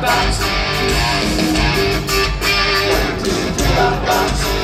box. One, two, three, box.